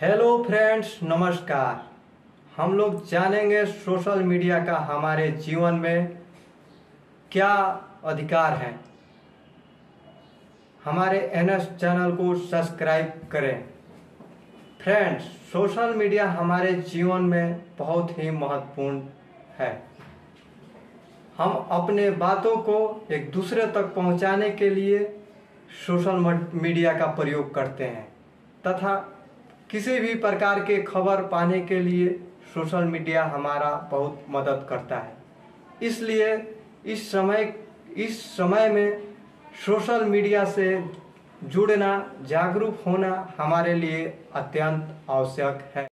Hello friends नमस्कार। हम लोग जानेंगे सोशल मीडिया का हमारे जीवन में क्या अधिकार है। हमारे एनएस चैनल को सब्सक्राइब करें। फ्रेंड्स सोशल मीडिया हमारे जीवन में बहुत ही महत्वपूर्ण है। हम अपने बातों को एक दूसरे तक पहुँचाने के लिए सोशल मीडिया का प्रयोग करते हैं तथा किसी भी प्रकार के खबर पाने के लिए सोशल मीडिया हमारा बहुत मदद करता है। इसलिए इस समय इस समय में सोशल मीडिया से जुड़ना, जागरूक होना हमारे लिए अत्यंत आवश्यक है।